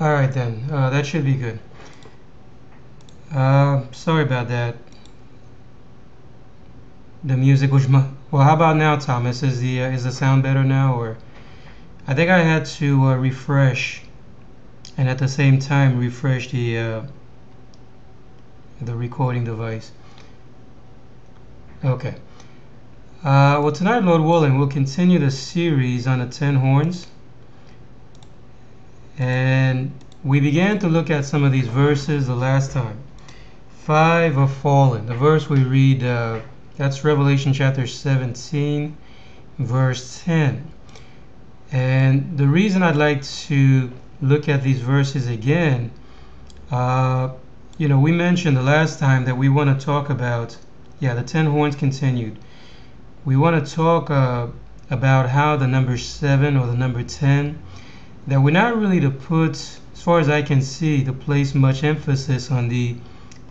All right then, uh, that should be good. Uh, sorry about that. The music was mu- well. How about now, Thomas? Is the uh, is the sound better now, or I think I had to uh, refresh, and at the same time refresh the uh, the recording device. Okay. Uh, well, tonight, Lord willing, we'll continue the series on the ten horns. And we began to look at some of these verses the last time. Five are fallen. The verse we read, uh, that's Revelation chapter 17, verse 10. And the reason I'd like to look at these verses again, uh, you know, we mentioned the last time that we want to talk about, yeah, the ten horns continued. We want to talk uh, about how the number seven or the number 10 that we're not really to put, as far as I can see, to place much emphasis on the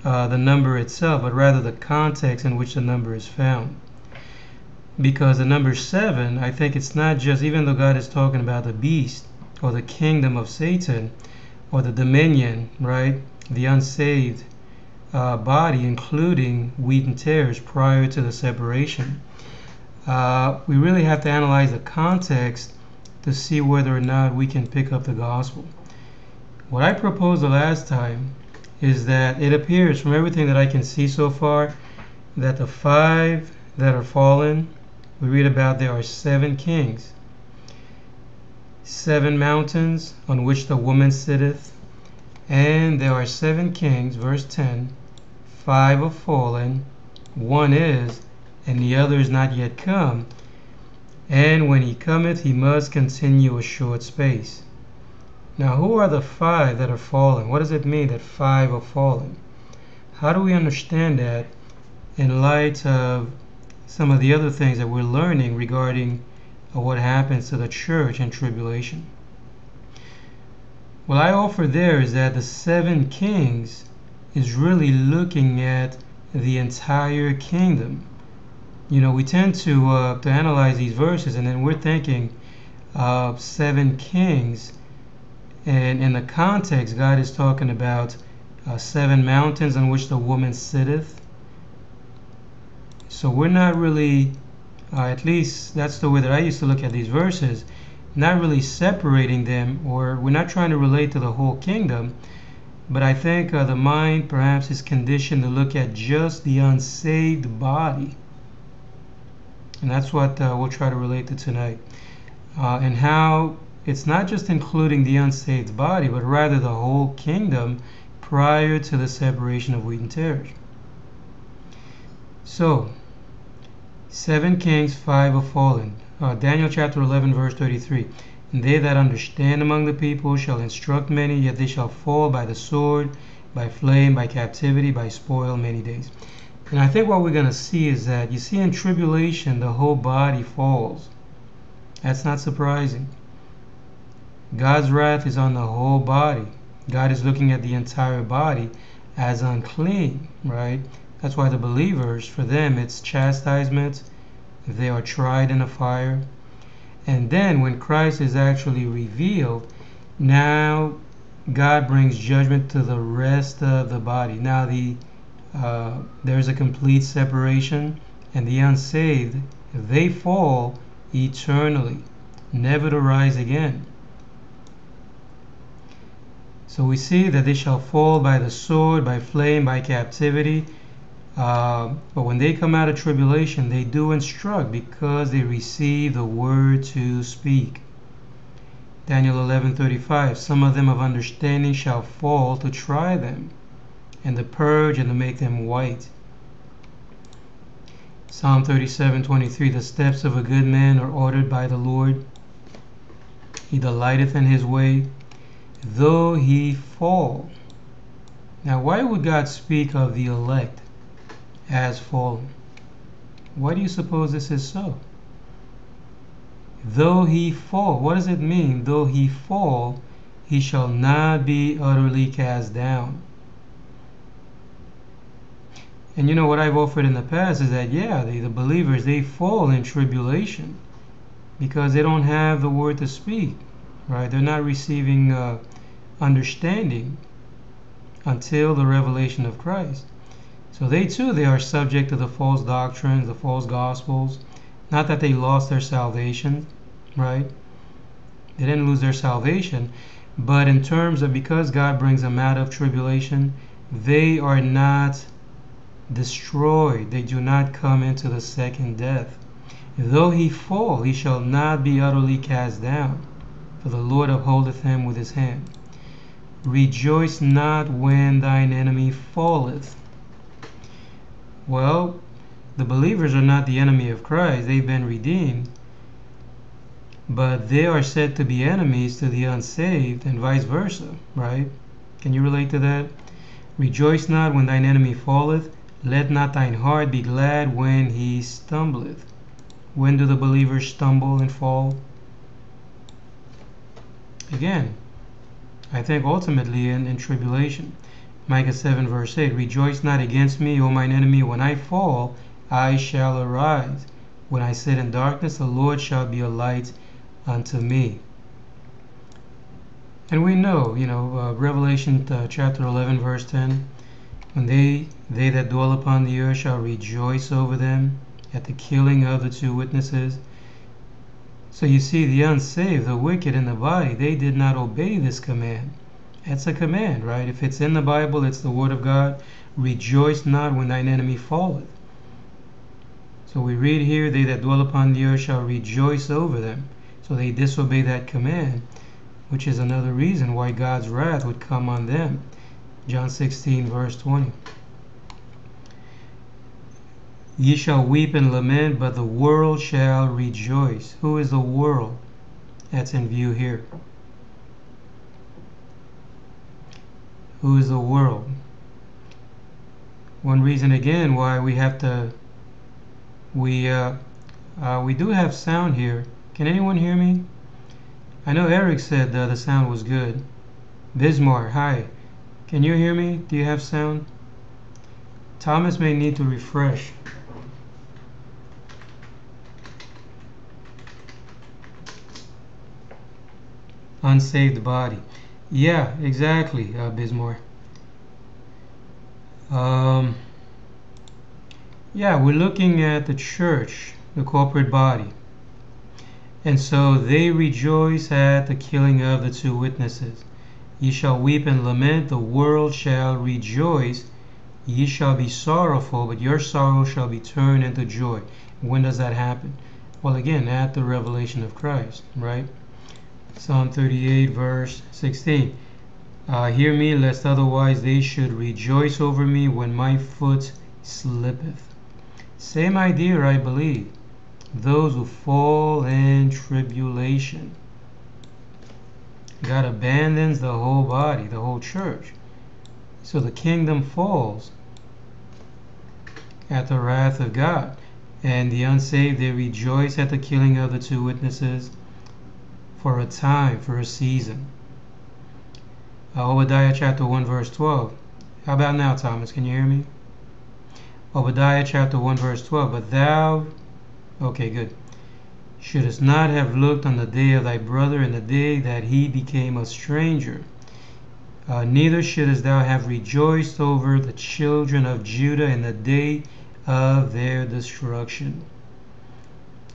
uh, the number itself, but rather the context in which the number is found. Because the number seven, I think it's not just, even though God is talking about the beast or the kingdom of Satan or the dominion, right? The unsaved uh, body, including wheat and tares prior to the separation. Uh, we really have to analyze the context to see whether or not we can pick up the gospel. What I proposed the last time is that it appears from everything that I can see so far that the five that are fallen, we read about there are seven kings, seven mountains on which the woman sitteth, and there are seven kings, verse 10, five are fallen, one is, and the other is not yet come and when he cometh, he must continue a short space. Now, who are the five that are fallen? What does it mean that five are fallen? How do we understand that in light of some of the other things that we're learning regarding uh, what happens to the church in tribulation? What I offer there is that the seven kings is really looking at the entire kingdom you know, we tend to uh, to analyze these verses, and then we're thinking of seven kings, and in the context, God is talking about uh, seven mountains on which the woman sitteth. So we're not really, uh, at least that's the way that I used to look at these verses, not really separating them, or we're not trying to relate to the whole kingdom. But I think uh, the mind perhaps is conditioned to look at just the unsaved body and that's what uh, we'll try to relate to tonight. Uh, and how it's not just including the unsaved body, but rather the whole kingdom prior to the separation of wheat and tares. So, seven kings, five have fallen. Uh, Daniel chapter 11, verse 33. And they that understand among the people shall instruct many, yet they shall fall by the sword, by flame, by captivity, by spoil many days. And I think what we're going to see is that you see in tribulation, the whole body falls. That's not surprising. God's wrath is on the whole body. God is looking at the entire body as unclean, right? That's why the believers, for them, it's chastisement. They are tried in a fire. And then when Christ is actually revealed, now God brings judgment to the rest of the body. Now the uh, there's a complete separation, and the unsaved, they fall eternally, never to rise again. So we see that they shall fall by the sword, by flame, by captivity. Uh, but when they come out of tribulation, they do instruct because they receive the word to speak. Daniel 11:35 Some of them of understanding shall fall to try them and to purge and to make them white. Psalm 37:23 The steps of a good man are ordered by the Lord. He delighteth in his way, though he fall. Now, why would God speak of the elect as fallen? Why do you suppose this is so? Though he fall, what does it mean? Though he fall, he shall not be utterly cast down. And you know what I've offered in the past is that yeah, the, the believers they fall in tribulation because they don't have the word to speak, right? They're not receiving uh, understanding until the revelation of Christ. So they too they are subject to the false doctrines, the false gospels. Not that they lost their salvation, right? They didn't lose their salvation, but in terms of because God brings them out of tribulation, they are not destroyed. They do not come into the second death. Though he fall, he shall not be utterly cast down, for the Lord upholdeth him with his hand. Rejoice not when thine enemy falleth. Well, the believers are not the enemy of Christ, they've been redeemed. But they are said to be enemies to the unsaved, and vice versa, right? Can you relate to that? Rejoice not when thine enemy falleth, let not thine heart be glad when he stumbleth. When do the believers stumble and fall? Again, I think ultimately in, in tribulation. Micah 7 verse 8 Rejoice not against me, O mine enemy, when I fall, I shall arise. When I sit in darkness, the Lord shall be a light unto me. And we know, you know, uh, Revelation uh, chapter 11 verse 10 when they they that dwell upon the earth shall rejoice over them at the killing of the two witnesses. So you see, the unsaved, the wicked in the body, they did not obey this command. It's a command, right? If it's in the Bible, it's the Word of God. Rejoice not when thine enemy falleth. So we read here, they that dwell upon the earth shall rejoice over them. So they disobey that command, which is another reason why God's wrath would come on them. John 16, verse 20. Ye shall weep and lament, but the world shall rejoice. Who is the world? That's in view here. Who is the world? One reason again why we have to we uh, uh, we do have sound here. Can anyone hear me? I know Eric said uh, the sound was good. Bismarck, hi. Can you hear me? Do you have sound? Thomas may need to refresh. Unsaved body. Yeah, exactly, uh, Bismarck. Um, yeah, we're looking at the church, the corporate body. And so they rejoice at the killing of the two witnesses. Ye shall weep and lament, the world shall rejoice. Ye shall be sorrowful, but your sorrow shall be turned into joy. When does that happen? Well, again, at the revelation of Christ, right? Psalm 38, verse 16. Uh, hear me, lest otherwise they should rejoice over me when my foot slippeth. Same idea, I believe. Those who fall in tribulation. God abandons the whole body, the whole church. So the kingdom falls at the wrath of God. And the unsaved, they rejoice at the killing of the two witnesses for a time, for a season. Uh, Obadiah chapter 1, verse 12. How about now, Thomas? Can you hear me? Obadiah chapter 1, verse 12. But thou, okay, good shouldst not have looked on the day of thy brother in the day that he became a stranger. Uh, neither shouldst thou have rejoiced over the children of Judah in the day of their destruction.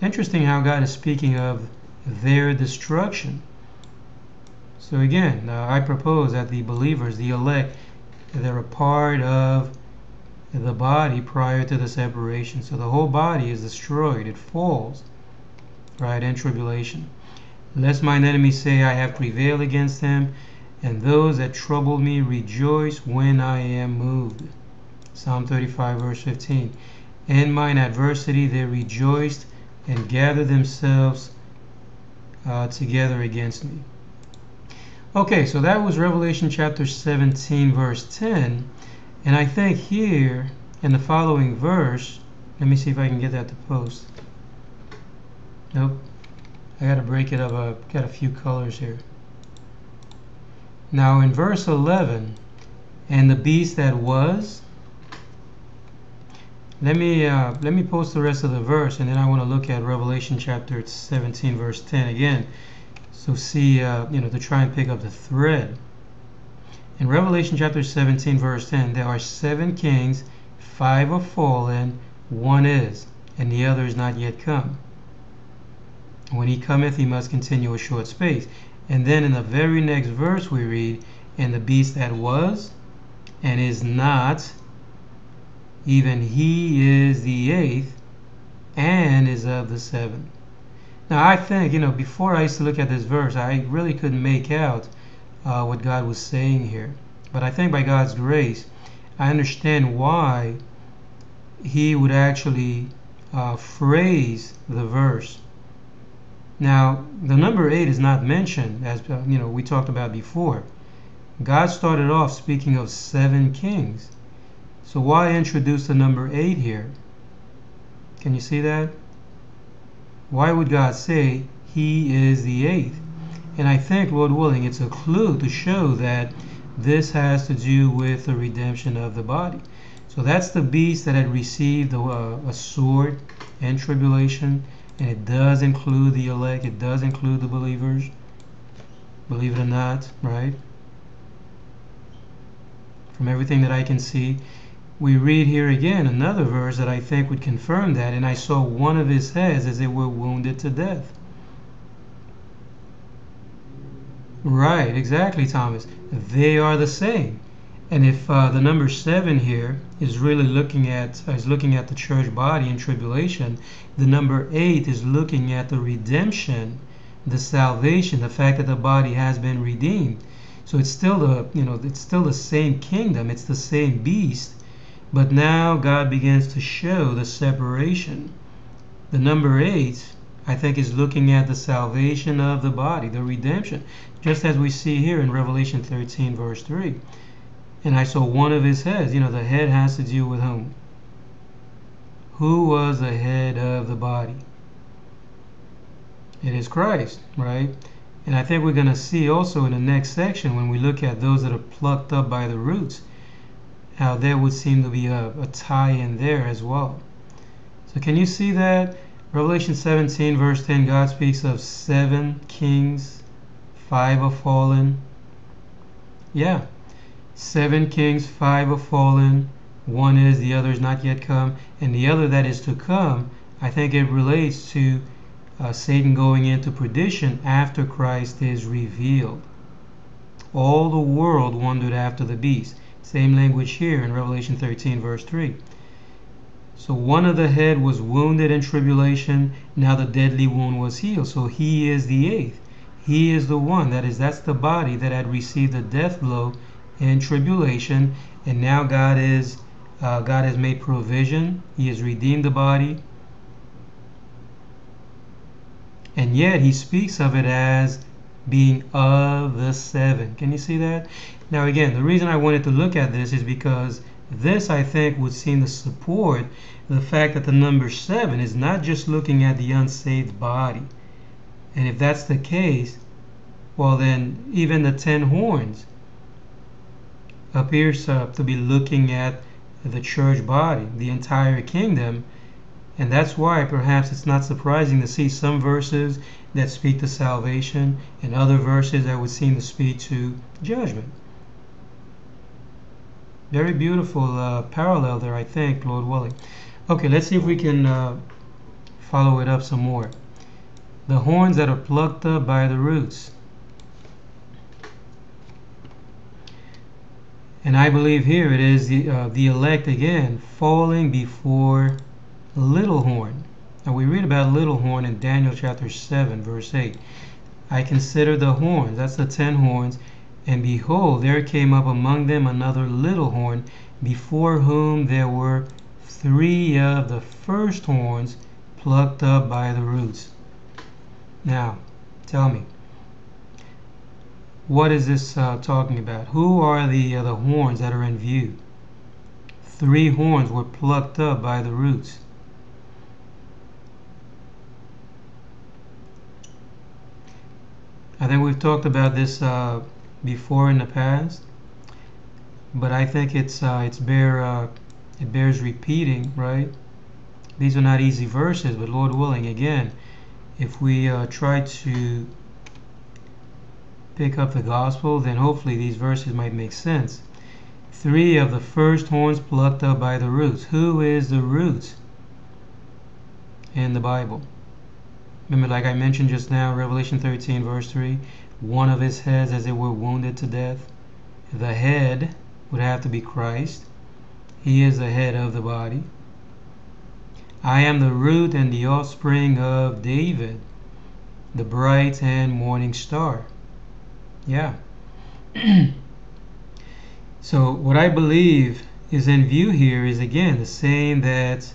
Interesting how God is speaking of their destruction. So again, uh, I propose that the believers, the elect, they're a part of the body prior to the separation. So the whole body is destroyed, it falls right, and tribulation. Lest mine enemies say, I have prevailed against them, and those that trouble me rejoice when I am moved. Psalm 35, verse 15. In mine adversity they rejoiced and gathered themselves uh, together against me. Okay, so that was Revelation chapter 17, verse 10. And I think here in the following verse, let me see if I can get that to post. Nope. I gotta break it up. I've got a few colors here. Now in verse 11, and the beast that was, let me uh, let me post the rest of the verse, and then I want to look at Revelation chapter 17, verse 10 again. So see, uh, you know, to try and pick up the thread. In Revelation chapter 17, verse 10, there are seven kings, five are fallen, one is, and the other is not yet come. When he cometh, he must continue a short space. And then in the very next verse we read, And the beast that was and is not, even he is the eighth, and is of the seven. Now I think, you know, before I used to look at this verse, I really couldn't make out uh, what God was saying here. But I think by God's grace, I understand why He would actually uh, phrase the verse. Now, the number eight is not mentioned, as uh, you know we talked about before. God started off speaking of seven kings. So why introduce the number eight here? Can you see that? Why would God say He is the eighth? And I think, Lord willing, it's a clue to show that this has to do with the redemption of the body. So that's the beast that had received a, a sword and tribulation, and it does include the elect, it does include the believers. Believe it or not, right? From everything that I can see, we read here again another verse that I think would confirm that. And I saw one of his heads as it were wounded to death. Right, exactly, Thomas. They are the same. And if uh, the number seven here is really looking at is looking at the church body in tribulation, the number eight is looking at the redemption, the salvation, the fact that the body has been redeemed. So it's still the you know it's still the same kingdom, it's the same beast, but now God begins to show the separation. The number eight I think is looking at the salvation of the body, the redemption, just as we see here in Revelation 13, verse 3. And I saw one of his heads. You know, the head has to do with whom? Who was the head of the body? It is Christ, right? And I think we're going to see also in the next section when we look at those that are plucked up by the roots, how there would seem to be a, a tie in there as well. So, can you see that? Revelation 17, verse 10, God speaks of seven kings, five are fallen. Yeah, seven kings, five are fallen. One is, the other is not yet come. And the other that is to come, I think it relates to uh, Satan going into perdition after Christ is revealed. All the world wondered after the beast. Same language here in Revelation 13, verse 3. So one of the head was wounded in tribulation, now the deadly wound was healed. So he is the eighth. He is the one, that is, that's the body that had received the death blow in tribulation, and now God is uh, God has made provision. He has redeemed the body. And yet he speaks of it as being of the seven. Can you see that? Now again, the reason I wanted to look at this is because this, I think, would seem to support the fact that the number seven is not just looking at the unsaved body. And if that's the case, well, then even the ten horns appears uh, to be looking at the church body, the entire kingdom. And that's why perhaps it's not surprising to see some verses that speak to salvation and other verses that would seem to speak to judgment. Very beautiful uh, parallel there, I think, Lord willing. Okay, let's see if we can uh, follow it up some more. The horns that are plucked up by the roots. And I believe here it is the, uh, the elect again falling before little horn. Now we read about little horn in Daniel chapter 7, verse 8. I consider the horns, that's the ten horns, and behold, there came up among them another little horn, before whom there were three of the first horns plucked up by the roots. Now, tell me, what is this uh, talking about? Who are the, uh, the horns that are in view? Three horns were plucked up by the roots. I think we've talked about this uh, before in the past, but I think it's uh, it's bear uh, it bears repeating, right? These are not easy verses, but Lord willing, again, if we uh, try to pick up the gospel, then hopefully these verses might make sense. Three of the first horns plucked up by the roots. Who is the root in the Bible? Remember, like I mentioned just now, Revelation 13, verse 3, one of his heads as it were wounded to death. The head would have to be Christ. He is the head of the body. I am the root and the offspring of David, the bright and morning star. Yeah. so, what I believe is in view here is again the same that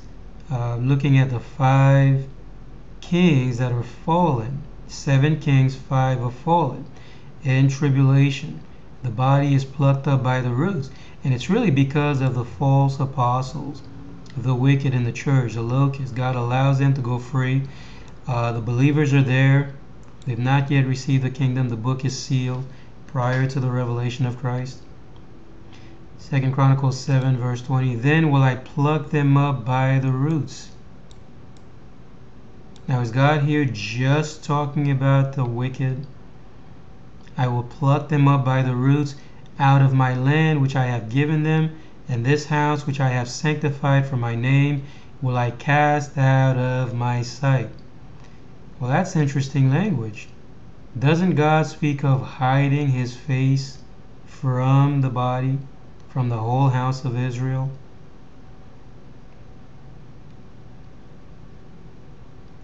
uh, looking at the five kings that are fallen. Seven kings, five are fallen in tribulation. The body is plucked up by the roots. And it's really because of the false apostles, the wicked in the church, the locusts. God allows them to go free. Uh, the believers are there. They've not yet received the kingdom. The book is sealed prior to the revelation of Christ. Second Chronicles 7 verse 20. Then will I pluck them up by the roots now, is God here just talking about the wicked? I will pluck them up by the roots out of my land which I have given them, and this house which I have sanctified for my name will I cast out of my sight. Well, that's interesting language. Doesn't God speak of hiding his face from the body, from the whole house of Israel?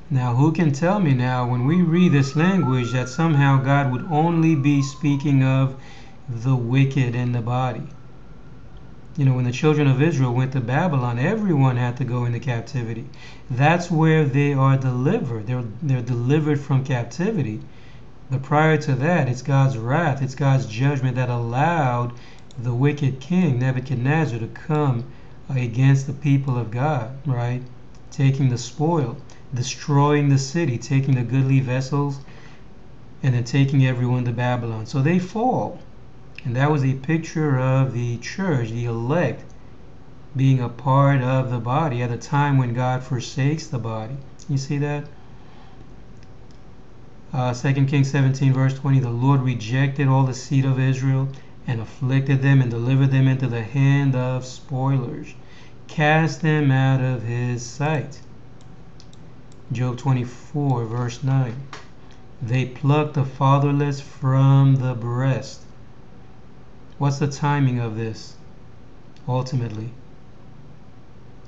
Now, who can tell me now when we read this language that somehow God would only be speaking of the wicked in the body? You know, when the children of Israel went to Babylon, everyone had to go into captivity. That's where they are delivered. They're, they're delivered from captivity. But prior to that, it's God's wrath, it's God's judgment that allowed the wicked king, Nebuchadnezzar, to come against the people of God, right? Taking the spoil destroying the city, taking the goodly vessels, and then taking everyone to Babylon. So they fall. And that was a picture of the church, the elect, being a part of the body at a time when God forsakes the body. You see that? Uh, 2 Kings 17, verse 20 The Lord rejected all the seed of Israel and afflicted them and delivered them into the hand of spoilers, cast them out of his sight. Job 24, verse 9. They plucked the fatherless from the breast. What's the timing of this, ultimately?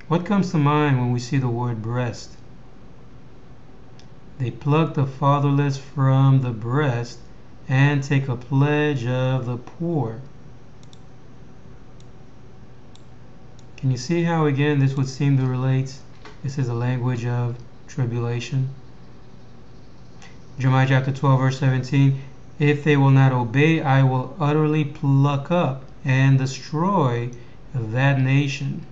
What comes to mind when we see the word breast? They pluck the fatherless from the breast and take a pledge of the poor. Can you see how, again, this would seem to relate? This is a language of tribulation. Jeremiah chapter 12, verse 17 If they will not obey, I will utterly pluck up and destroy that nation.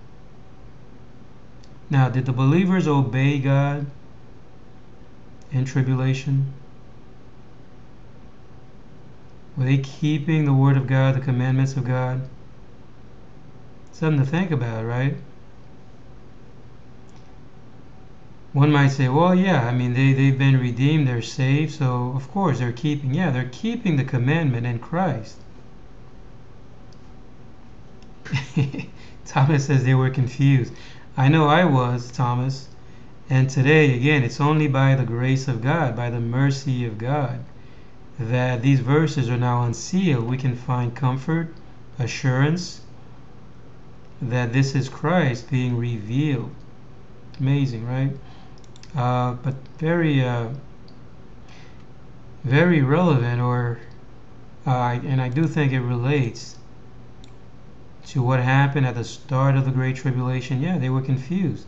Now, did the believers obey God in tribulation? Were they keeping the word of God, the commandments of God? Something to think about, right? One might say, well, yeah, I mean, they, they've been redeemed, they're saved, so of course they're keeping, yeah, they're keeping the commandment in Christ. Thomas says they were confused. I know I was, Thomas. And today, again, it's only by the grace of God, by the mercy of God, that these verses are now unsealed. We can find comfort, assurance that this is Christ being revealed. Amazing, right? Uh, but very uh, very relevant or uh, and I do think it relates to what happened at the start of the Great Tribulation. Yeah, they were confused.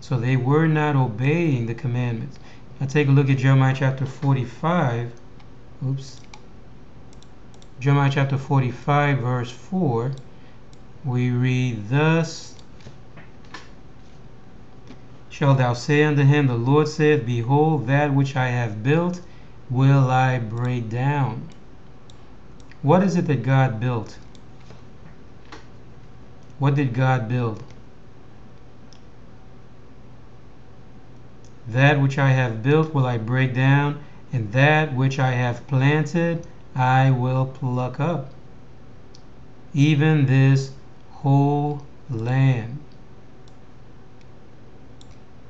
So they were not obeying the commandments. Now take a look at Jeremiah chapter 45. Oops. Jeremiah chapter 45, verse 4. We read, Thus shalt thou say unto him, The Lord saith, Behold, that which I have built will I break down. What is it that God built? What did God build? That which I have built will I break down, and that which I have planted I will pluck up, even this whole land.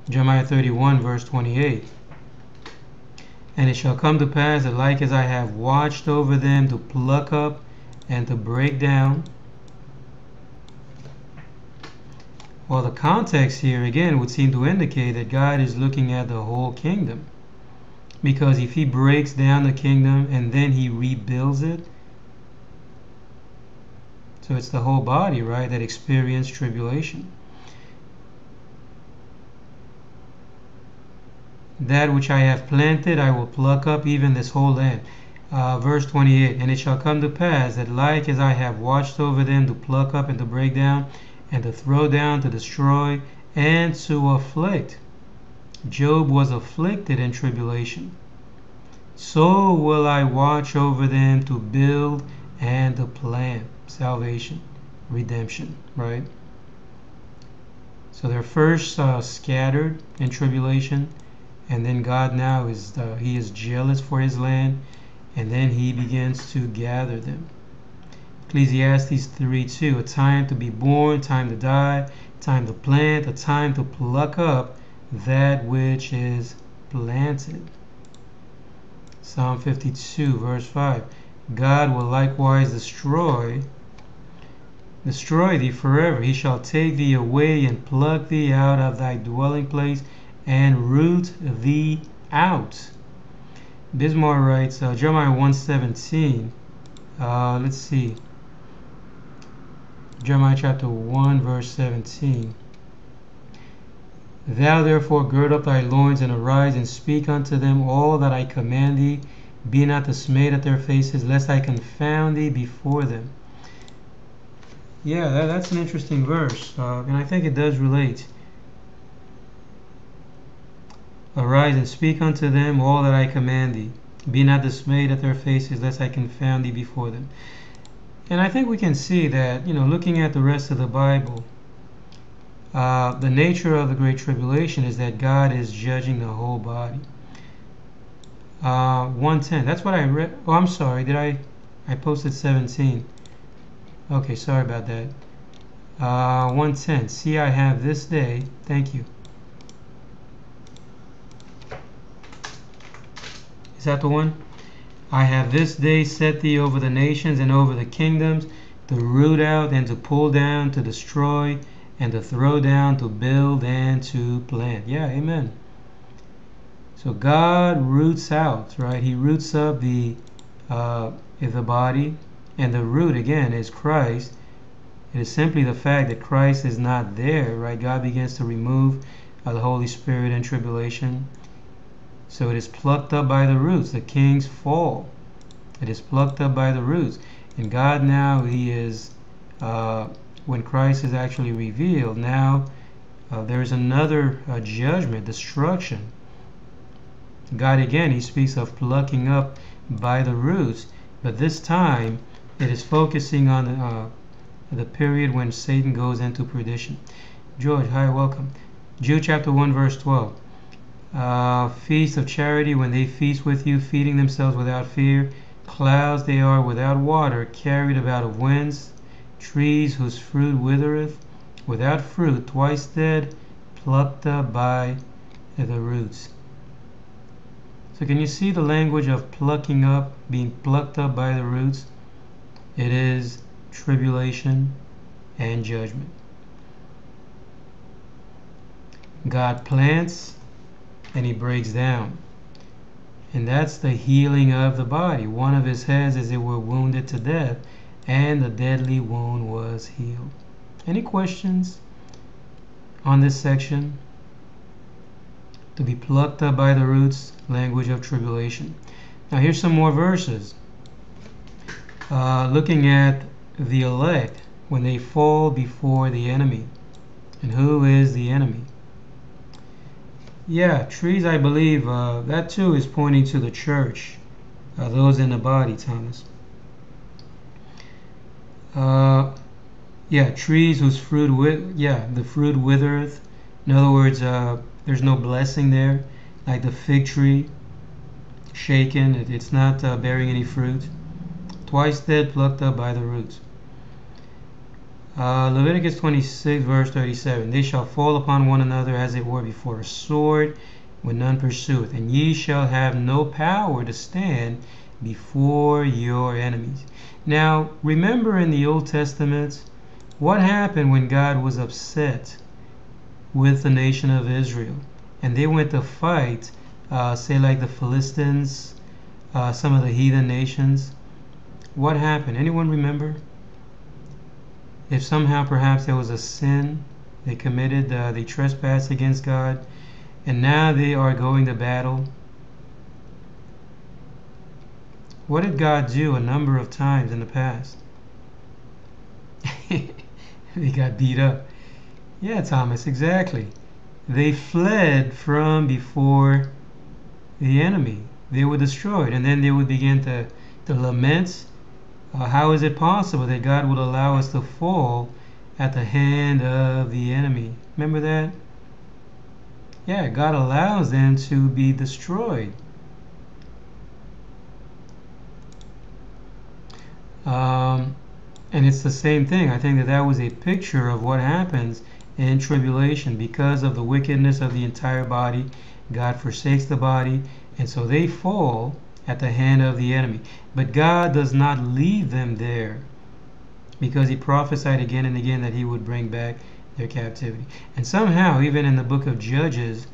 Jeremiah 31, verse 28. And it shall come to pass that like as I have watched over them to pluck up and to break down. Well, the context here again would seem to indicate that God is looking at the whole kingdom. Because if he breaks down the kingdom and then he rebuilds it, so it's the whole body, right, that experienced tribulation. That which I have planted, I will pluck up even this whole land. Uh, verse 28 And it shall come to pass that, like as I have watched over them to pluck up and to break down, and to throw down, to destroy, and to afflict. Job was afflicted in tribulation. So will I watch over them to build and to plant salvation, redemption, right? So they're first uh, scattered in tribulation, and then God now is uh, he is jealous for his land, and then he begins to gather them. Ecclesiastes 3 2, a time to be born, time to die, time to plant, a time to pluck up that which is planted. Psalm 52, verse 5. God will likewise destroy destroy thee forever. He shall take thee away and pluck thee out of thy dwelling place and root thee out. Bismarck writes, uh, Jeremiah 117. Uh, let's see. Jeremiah chapter 1, verse 17. Thou therefore gird up thy loins and arise and speak unto them all that I command thee. Be not dismayed at their faces, lest I confound thee before them. Yeah, that, that's an interesting verse, uh, and I think it does relate. Arise and speak unto them all that I command thee. Be not dismayed at their faces, lest I confound thee before them. And I think we can see that, you know, looking at the rest of the Bible, uh, the nature of the Great Tribulation is that God is judging the whole body. Uh, 110, that's what I read. Oh, I'm sorry, did I? I posted 17. Okay, sorry about that. Uh, 110, see I have this day, thank you. Is that the one? I have this day set thee over the nations and over the kingdoms, to root out and to pull down, to destroy and to throw down, to build and to plant. Yeah, amen. So God roots out, right? He roots up the uh, the body, and the root again is Christ. It is simply the fact that Christ is not there, right? God begins to remove uh, the Holy Spirit in tribulation. So it is plucked up by the roots. The kings fall. It is plucked up by the roots. And God now, He is, uh, when Christ is actually revealed, now uh, there's another uh, judgment, destruction. God again, He speaks of plucking up by the roots. But this time, it is focusing on uh, the period when Satan goes into perdition. George, hi, welcome. Jude chapter 1, verse 12 uh, feast of charity when they feast with you, feeding themselves without fear. Clouds they are without water, carried about of winds. Trees whose fruit withereth, without fruit, twice dead, plucked up by the roots. So can you see the language of plucking up, being plucked up by the roots? It is tribulation and judgment. God plants and he breaks down. And that's the healing of the body. One of his heads, as it were, wounded to death, and the deadly wound was healed. Any questions on this section? To be plucked up by the roots, language of tribulation. Now, here's some more verses. Uh, looking at the elect when they fall before the enemy. And who is the enemy? Yeah, trees, I believe, uh, that too is pointing to the church, uh, those in the body, Thomas. Uh, yeah, trees whose fruit, with yeah, the fruit withereth. In other words, uh, there's no blessing there, like the fig tree. shaken, it, it's not uh, bearing any fruit. Twice dead, plucked up by the roots. Uh, Leviticus 26, verse 37 They shall fall upon one another as it were before a sword, when none pursueth, and ye shall have no power to stand before your enemies. Now, remember in the Old Testament, what happened when God was upset with the nation of Israel? And they went to fight, uh, say, like the Philistines, uh, some of the heathen nations. What happened? Anyone remember? If somehow perhaps there was a sin they committed, uh, they trespassed against God, and now they are going to battle. What did God do a number of times in the past? they got beat up. Yeah, Thomas, exactly. They fled from before the enemy. They were destroyed, and then they would begin to, to lament. How is it possible that God would allow us to fall at the hand of the enemy? Remember that? Yeah, God allows them to be destroyed. Um, and it's the same thing. I think that that was a picture of what happens in tribulation because of the wickedness of the entire body. God forsakes the body, and so they fall at the hand of the enemy. But God does not leave them there because he prophesied again and again that he would bring back their captivity. And somehow, even in the book of Judges,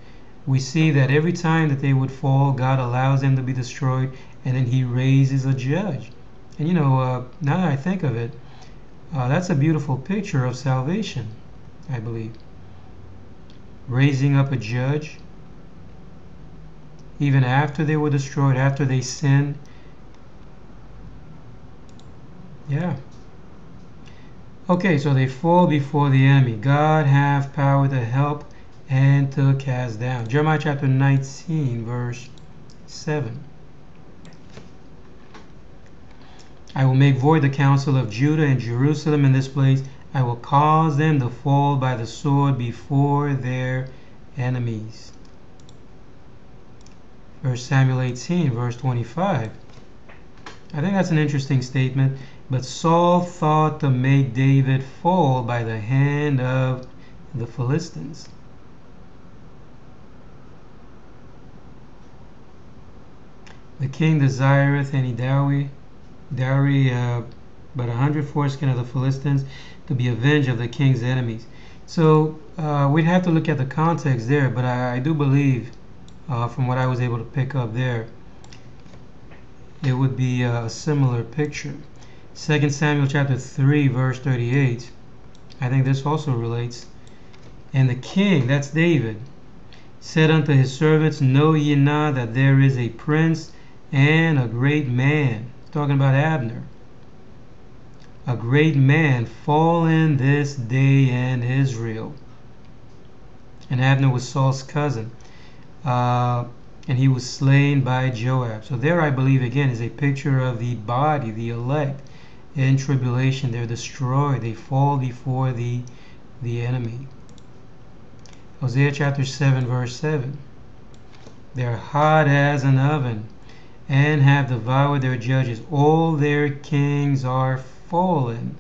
we see that every time that they would fall, God allows them to be destroyed, and then he raises a judge. And you know, uh, now that I think of it, uh, that's a beautiful picture of salvation, I believe. Raising up a judge, even after they were destroyed, after they sinned. Yeah. Okay, so they fall before the enemy. God have power to help and to cast down. Jeremiah chapter 19, verse 7. I will make void the counsel of Judah and Jerusalem in this place. I will cause them to fall by the sword before their enemies. 1 Samuel 18, verse 25. I think that's an interesting statement. But Saul thought to make David fall by the hand of the Philistines. The king desireth any dowry dowry uh, but a hundred foreskin of the Philistines to be avenged of the king's enemies. So uh, we'd have to look at the context there, but I, I do believe, uh, from what I was able to pick up there, it would be a similar picture. 2 Samuel chapter 3, verse 38. I think this also relates. And the king, that's David, said unto his servants, Know ye not that there is a prince and a great man talking about Abner. A great man fallen this day in Israel. And Abner was Saul's cousin. Uh, and he was slain by Joab. So there I believe again is a picture of the body, the elect in tribulation. They're destroyed. They fall before the the enemy. Hosea chapter 7 verse 7. They're hot as an oven and have devoured their judges. All their kings are fallen.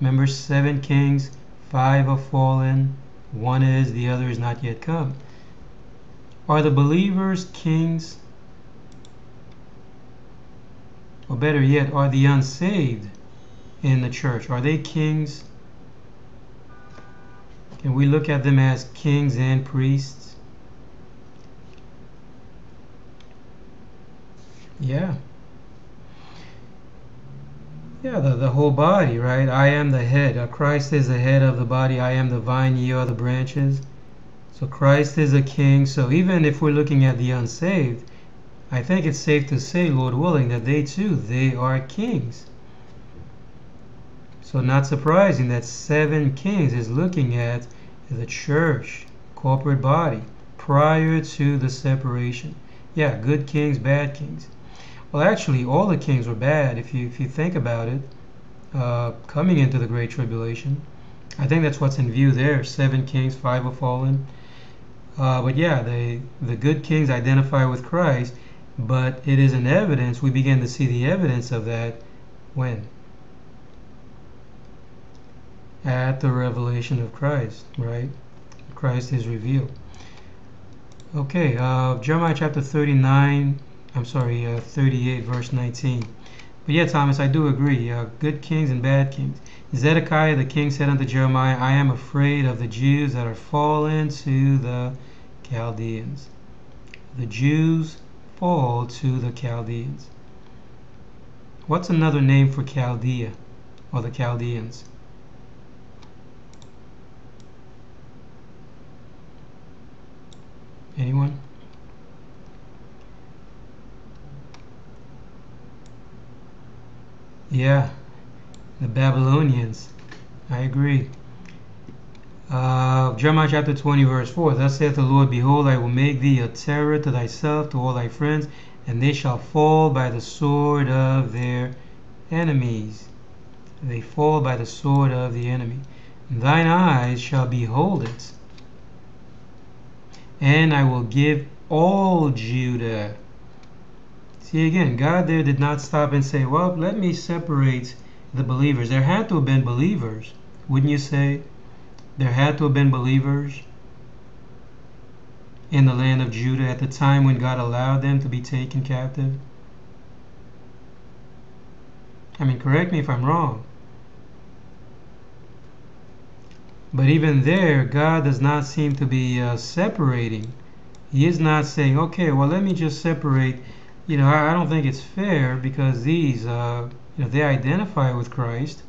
Remember, seven kings, five are fallen, one is, the other is not yet come. Are the believers kings? Or better yet, are the unsaved in the church? Are they kings? Can we look at them as kings and priests? Yeah. Yeah, the, the whole body, right? I am the head. Uh, Christ is the head of the body. I am the vine, ye are the branches. So Christ is a king. So even if we're looking at the unsaved, I think it's safe to say, Lord willing, that they too, they are kings. So not surprising that seven kings is looking at the church, corporate body, prior to the separation. Yeah, good kings, bad kings. Well, actually, all the kings were bad if you if you think about it. Uh, coming into the Great Tribulation, I think that's what's in view there. Seven kings, five have fallen. Uh, but yeah, the the good kings identify with Christ, But it is an evidence, we begin to see the evidence of that when? At the revelation of Christ, right? Christ is revealed. Okay, uh, Jeremiah chapter 39, I'm sorry, uh, 38, verse 19. But yeah, Thomas, I do agree. Uh, good kings and bad kings. Zedekiah the king said unto Jeremiah, I am afraid of the Jews that are fallen to the Chaldeans. The Jews fall to the Chaldeans. What's another name for Chaldea or the Chaldeans? Anyone? Yeah, the Babylonians. I agree. Uh, Jeremiah chapter 20, verse 4 Thus saith the Lord, Behold, I will make thee a terror to thyself, to all thy friends, and they shall fall by the sword of their enemies. They fall by the sword of the enemy. And Thine eyes shall behold it. And I will give all Judah. See again, God there did not stop and say, Well, let me separate the believers. There had to have been believers, wouldn't you say? There had to have been believers in the land of Judah at the time when God allowed them to be taken captive. I mean, correct me if I'm wrong. But even there, God does not seem to be uh, separating. He is not saying, okay, well, let me just separate. You know, I, I don't think it's fair because these, uh, you know, they identify with Christ.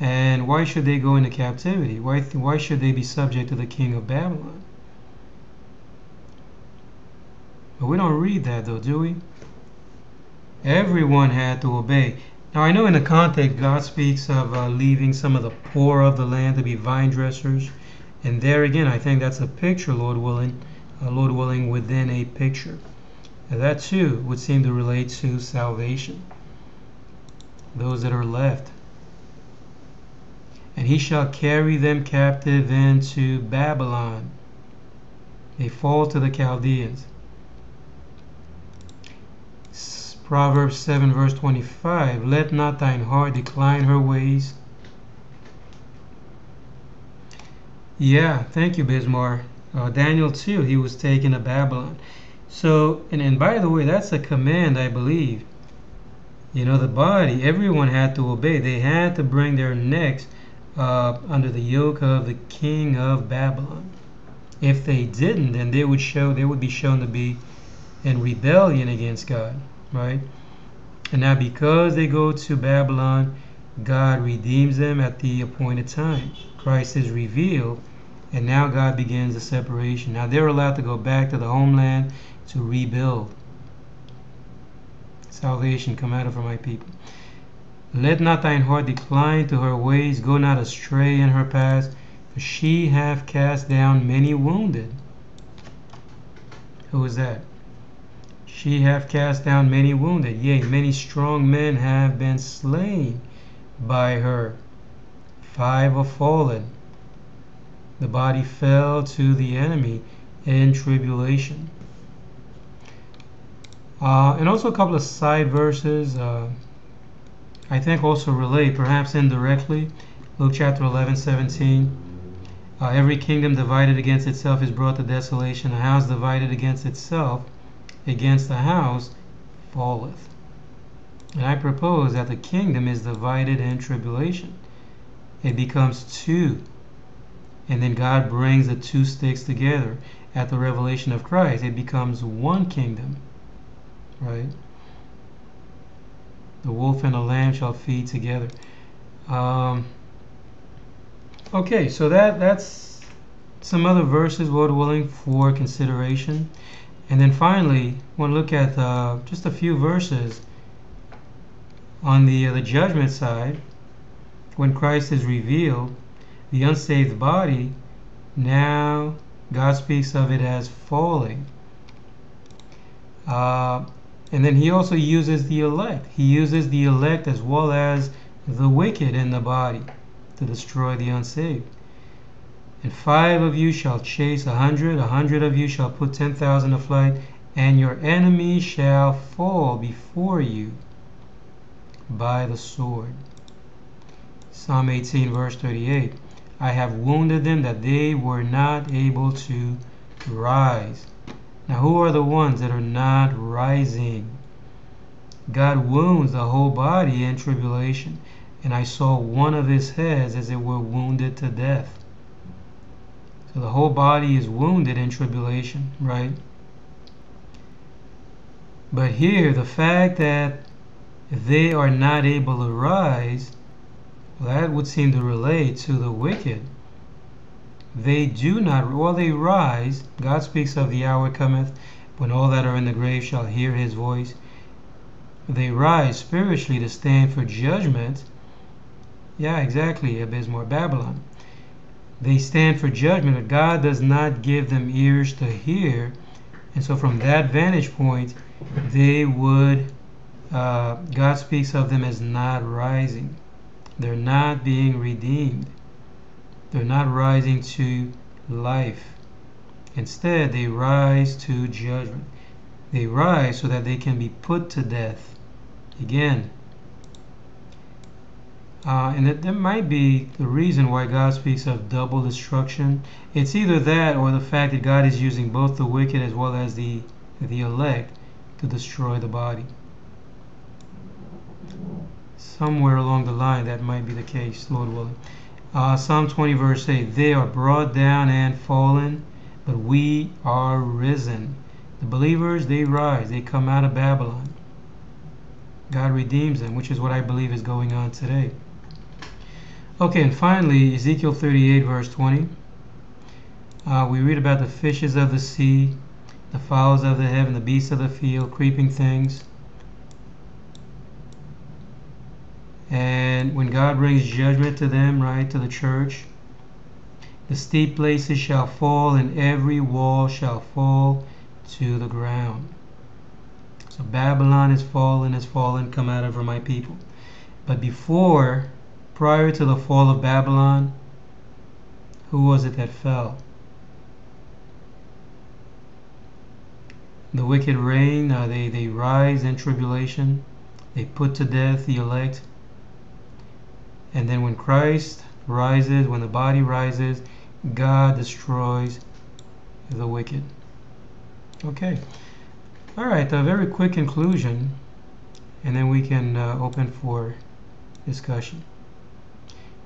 And why should they go into captivity? Why, why should they be subject to the king of Babylon? But we don't read that though, do we? Everyone had to obey. Now I know in the context God speaks of uh, leaving some of the poor of the land to be vine dressers. And there again, I think that's a picture, Lord willing, uh, Lord willing, within a picture. And that too would seem to relate to salvation. Those that are left. And he shall carry them captive into Babylon. They fall to the Chaldeans. Proverbs 7 verse 25 Let not thine heart decline her ways. Yeah, thank you, Bismarck. Uh, Daniel too, he was taken to Babylon. So, and, and by the way, that's a command, I believe. You know, the body, everyone had to obey. They had to bring their necks uh, under the yoke of the king of Babylon. If they didn't, then they would show, they would be shown to be in rebellion against God right? And now because they go to Babylon, God redeems them at the appointed time. Christ is revealed, and now God begins the separation. Now they're allowed to go back to the homeland to rebuild. Salvation come out of her, my people. Let not thine heart decline to her ways, go not astray in her paths, for she hath cast down many wounded. Who is that? She hath cast down many wounded, yea, many strong men have been slain by her. Five are fallen. The body fell to the enemy in tribulation. Uh, and also a couple of side verses, uh, I think also relate, perhaps indirectly. Luke chapter 11, 17. Uh, every kingdom divided against itself is brought to desolation. A house divided against itself against the house falleth. And I propose that the kingdom is divided in tribulation. It becomes two. And then God brings the two sticks together. At the revelation of Christ, it becomes one kingdom. Right? The wolf and the lamb shall feed together. Um, okay, so that that's some other verses, Lord willing, for consideration. And then finally, to look at uh, just a few verses on the, uh, the judgment side. When Christ is revealed, the unsaved body, now God speaks of it as falling. Uh, and then he also uses the elect. He uses the elect as well as the wicked in the body to destroy the unsaved. And five of you shall chase a hundred, a hundred of you shall put ten thousand to flight, and your enemies shall fall before you by the sword. Psalm 18, verse 38. I have wounded them that they were not able to rise. Now, who are the ones that are not rising? God wounds the whole body in tribulation, and I saw one of his heads as it were wounded to death. So the whole body is wounded in tribulation, right? But here, the fact that they are not able to rise, well, that would seem to relate to the wicked. They do not, while they rise, God speaks of the hour cometh when all that are in the grave shall hear his voice. They rise spiritually to stand for judgment. Yeah, exactly, Abysmore Babylon. They stand for judgment, but God does not give them ears to hear. And so, from that vantage point, they would, uh, God speaks of them as not rising. They're not being redeemed. They're not rising to life. Instead, they rise to judgment. They rise so that they can be put to death. Again, uh, and that, that might be the reason why God speaks of double destruction. It's either that or the fact that God is using both the wicked as well as the, the elect to destroy the body. Somewhere along the line, that might be the case, Lord willing. Uh, Psalm 20, verse 8 They are brought down and fallen, but we are risen. The believers, they rise, they come out of Babylon. God redeems them, which is what I believe is going on today. Okay, and finally, Ezekiel 38, verse 20. Uh, we read about the fishes of the sea, the fowls of the heaven, the beasts of the field, creeping things. And when God brings judgment to them, right, to the church, the steep places shall fall, and every wall shall fall to the ground. So Babylon is fallen, is fallen, come out of her, my people. But before, prior to the fall of Babylon, who was it that fell? The wicked reign, uh, they, they rise in tribulation, they put to death the elect. And then when Christ rises, when the body rises, God destroys the wicked. Okay. All right, a very quick conclusion, and then we can uh, open for discussion.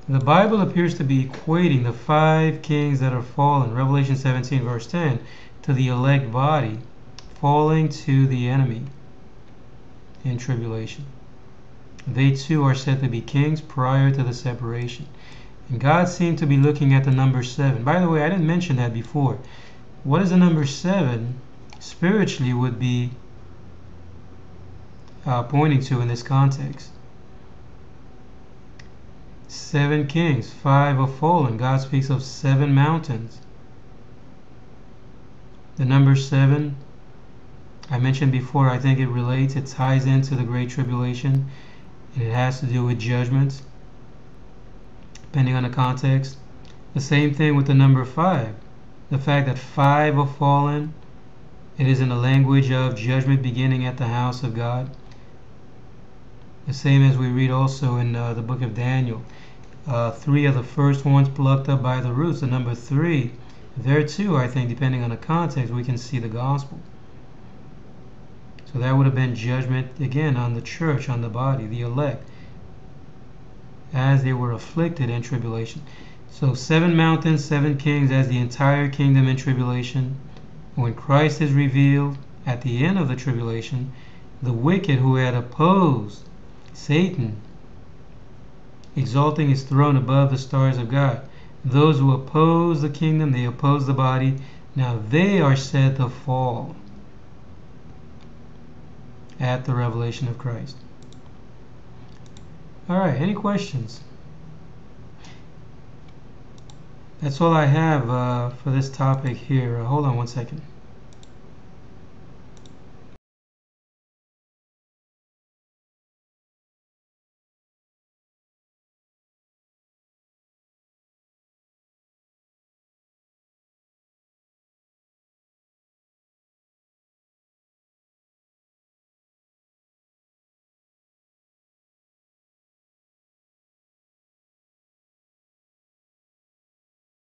The Bible appears to be equating the five kings that are fallen, Revelation 17, verse 10, to the elect body falling to the enemy in tribulation. They too are said to be kings prior to the separation. And God seemed to be looking at the number seven. By the way, I didn't mention that before. What is the number seven spiritually would be uh, pointing to in this context? Seven kings, five have fallen. God speaks of seven mountains. The number seven, I mentioned before, I think it relates, it ties into the Great Tribulation, it has to do with judgments depending on the context. The same thing with the number five. The fact that five have fallen, it is in the language of judgment beginning at the house of God. The same as we read also in uh, the book of Daniel. Uh, three of the first ones plucked up by the roots. The number three, there too, I think, depending on the context, we can see the gospel. So that would have been judgment again on the church, on the body, the elect as they were afflicted in tribulation. So, seven mountains, seven kings, as the entire kingdom in tribulation. When Christ is revealed at the end of the tribulation, the wicked who had opposed Satan, exalting his throne above the stars of God, those who oppose the kingdom, they oppose the body, now they are said to fall at the revelation of Christ. All right, any questions? That's all I have uh, for this topic here. Uh, hold on one second.